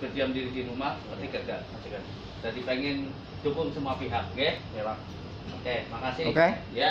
berdiam diri di rumah seperti iya. gagal jadi pengen dukung semua pihak oke Ya, Pak. oke makasih. Oke. ya.